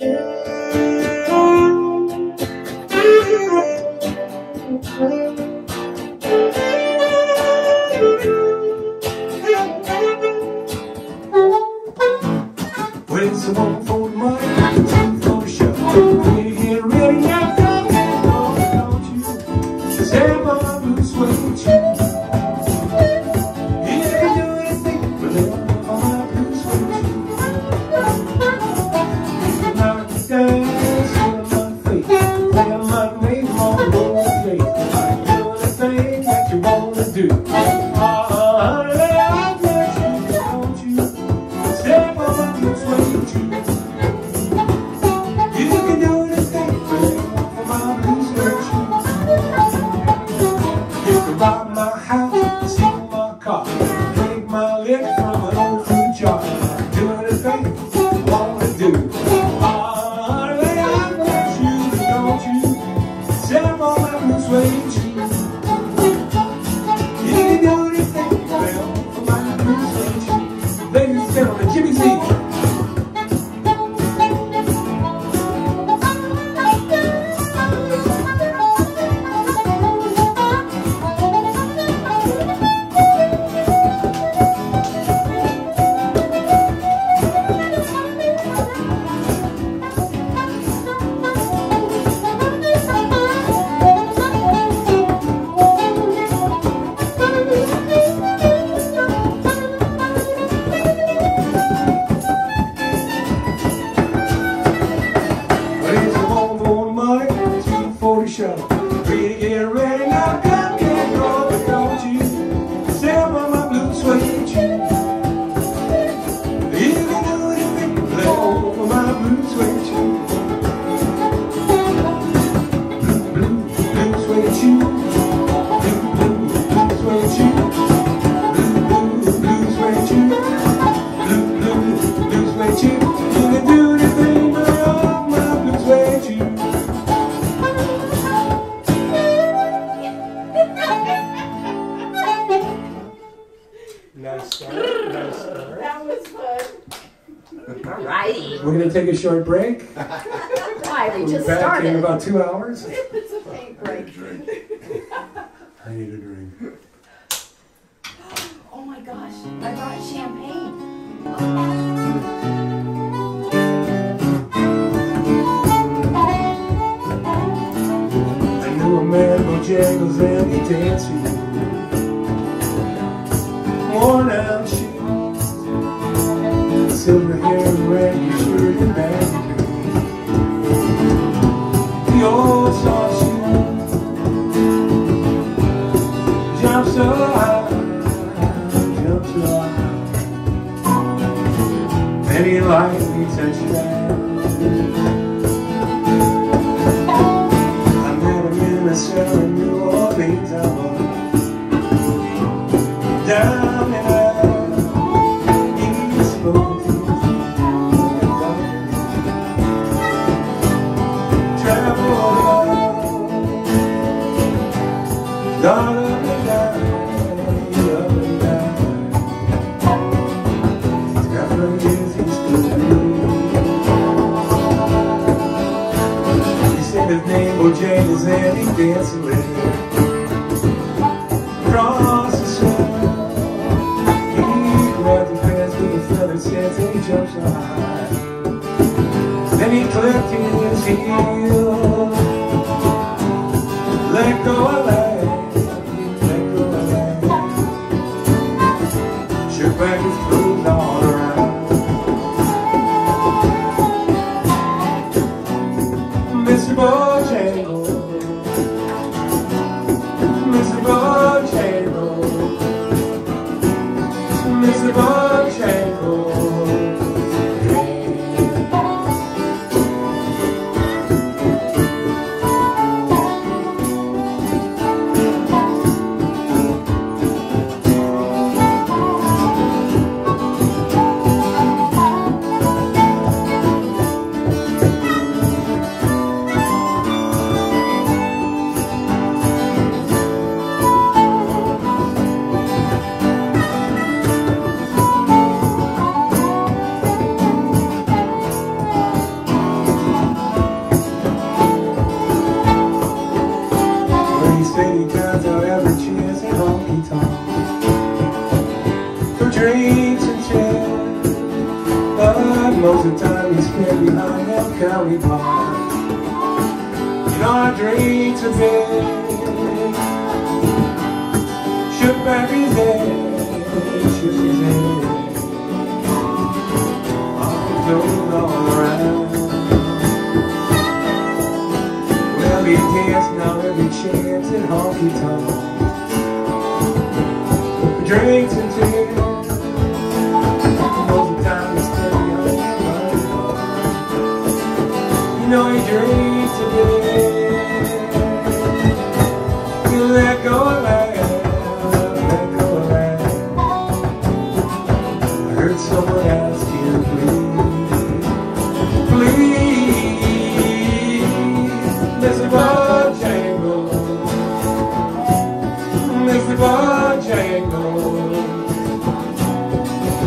Música I need a drink. oh my gosh, I brought champagne. Oh. I knew a man who jangles and he dances. sunshine. Many collectors in your county bar. You know I drink to bed. Shook back his head, shook his head. I'm going all around. Well, he danced now every chance in honky tonk. Drinks and tears. Mr. Bojangle,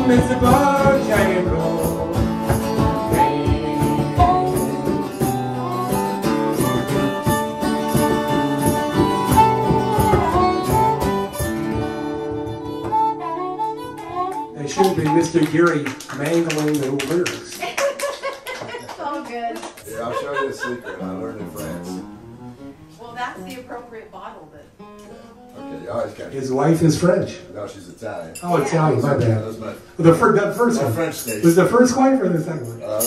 Mr. Bojangle, Mr. Gary mangling the lyrics. It's all good. Yeah, I'll show you a secret. I learned in France. Well, that's the appropriate bottle that. Okay, you always got His wife is French. No, she's Italian. Oh, Italian, my That bad. was my, The first, the first my one. French stage. Was the first wife or the second one? Uh,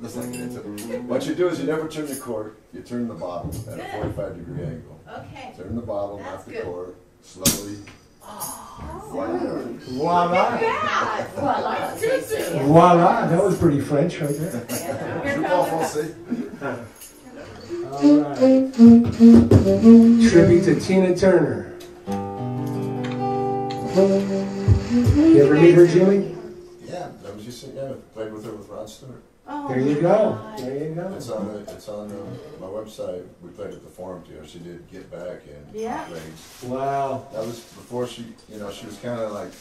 let's not get into it. What you do is you never turn the cork. You turn the bottle at a 45 degree angle. Okay. Turn the bottle, That's not the good. cork. Slowly. Voila. I don't think so. Voila. That was pretty French right there. All right. Tribute to Tina Turner. You ever meet her, Jimmy? Yeah, I was just yeah. Played with her with Rod Stewart. Oh, There you go. God. There you go. It's on the, it's on uh, my website. We played at the Forum too. She did Get Back and Yeah. Rage. Wow. That was before she, you know, she was kind of like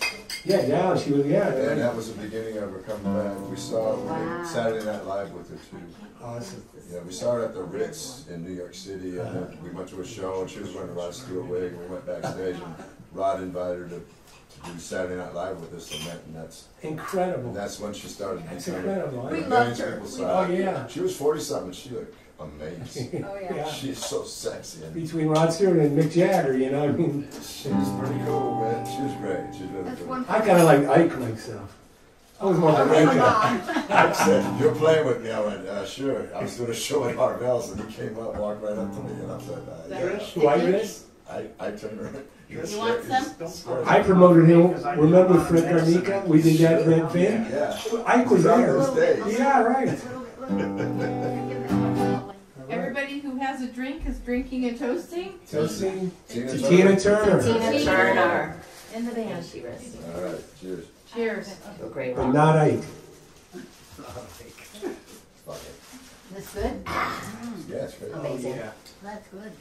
Yeah, yeah, she was, And yeah. that was the beginning of her coming back. We saw her we Wow. did Saturday Night Live with her too. Awesome. Yeah, we saw her at the Ritz in New York City, and then we went to a show, and she was wearing a Rod Stewart wig, and we went backstage, and Rod invited her to, to do Saturday Night Live with us, and that, and that's, Incredible. and that's when she started That's incredible. We millions loved her. We saw Oh, yeah. She was forty something. She looked amazing. Oh, yeah. She's so sexy, Between Rod Stewart and Mick Jagger, you know, I mean, she was pretty cool, man. She was great. She was really That's good. I kind of like Ike myself. I was more like Oh, Ike. my guy. God. I said, "You're playing with me." I went, uh, "Sure." I was doing a show at Harvelle's, and he came up, walked right up to me, and I said, uh, "Yeah." Who I is? I, I turned around. He was You want some? He's scared. I promoted him. Remember Fred Garnica? We did that Red Fin. Yeah. Ike was there. those days. Yeah, right. Everybody who has a drink is drinking and toasting. Toasting Tina to Turner. Tina Turner. Tina Turner. In the band she was. All right. Cheers. Cheers. A great But rock. not Ike. Fuck it. This good? Yeah, it's great. Amazing. That's good.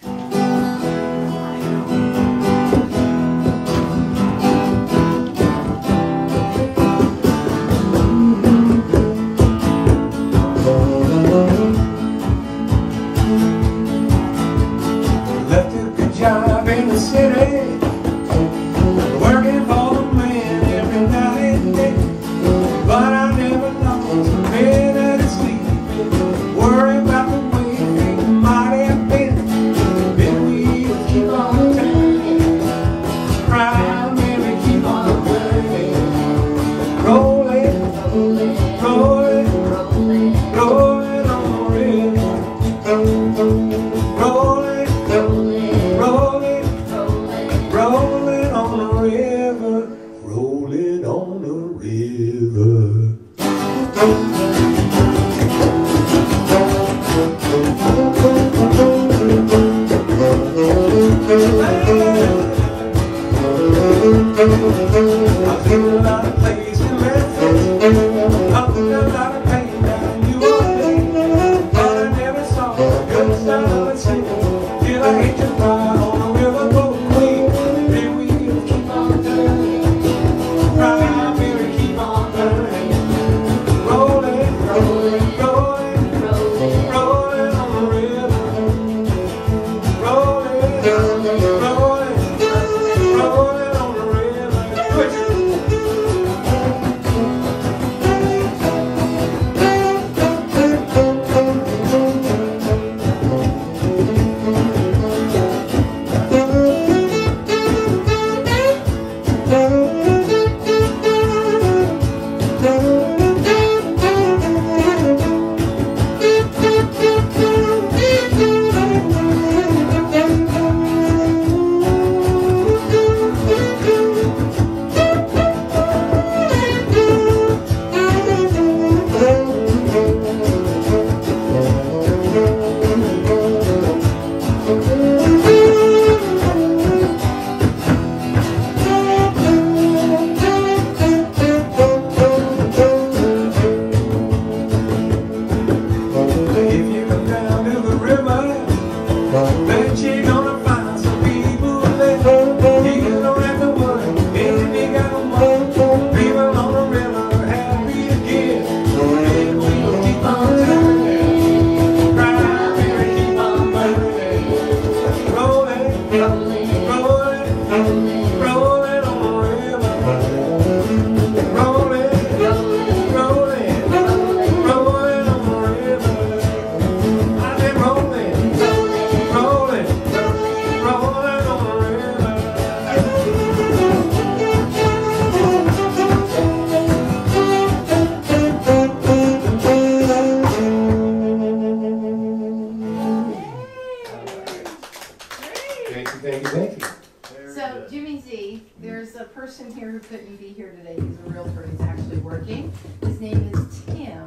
couldn't be here today. He's a realtor. He's actually working. His name is Tim.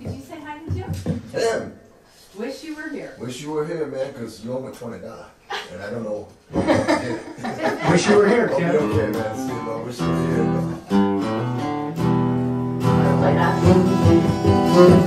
Could you say hi to Tim? Tim. Wish you were here. Wish you were here, man, because you only me twenty dollars, and I don't know. wish you were here, Tim. Okay, okay, man. See, wish you were here. Man.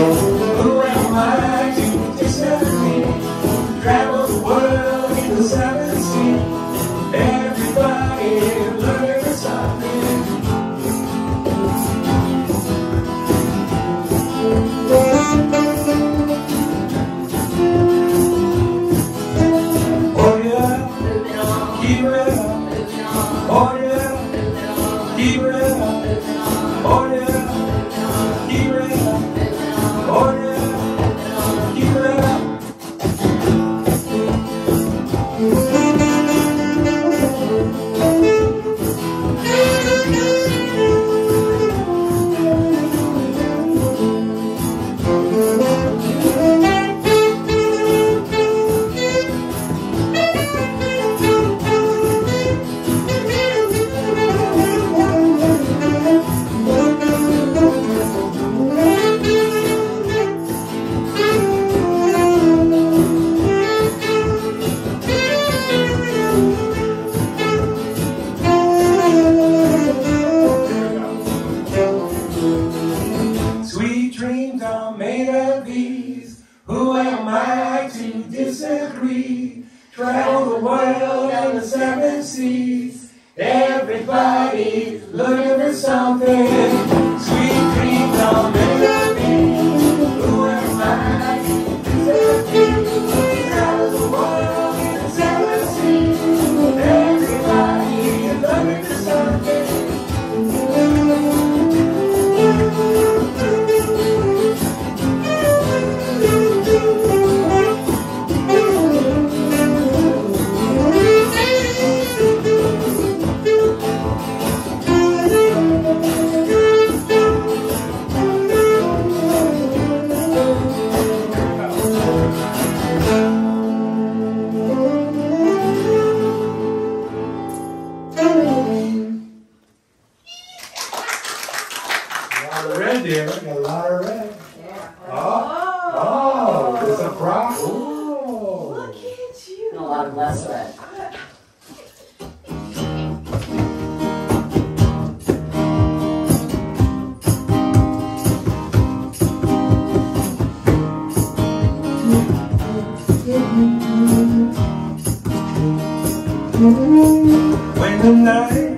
Oh. When the night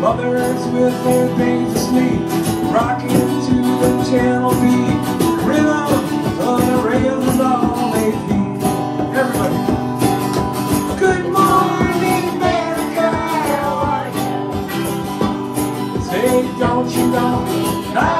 Mothers with their babies asleep, rocking to the channel beat. Rhythm the. Everybody. Good morning, America. Say, don't you know?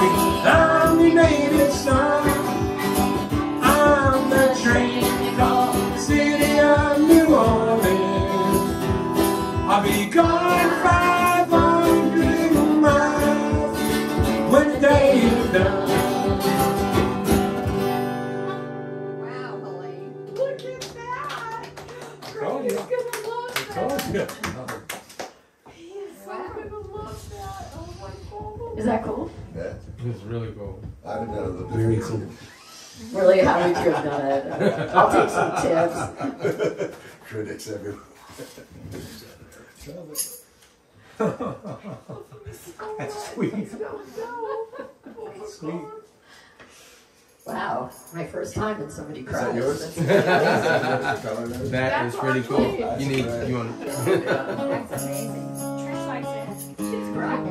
You know me? I'm your It's really cool. I haven't done a Very cool. Really, how would you have done it? I'll take some tips. Critics everywhere. That's sweet. No, no. My Sweet. Wow, my first time and somebody Is that yours? That's- Color? That is That's pretty cool. kid. You need, That's you want, That's amazing. Trish likes it. She's crying.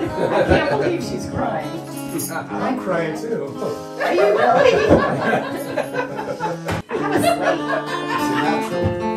I can't believe she's crying. I'm crying too. Are you really? I have a slate.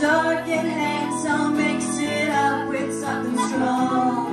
Dark, and handsome. Mix it up with something strong.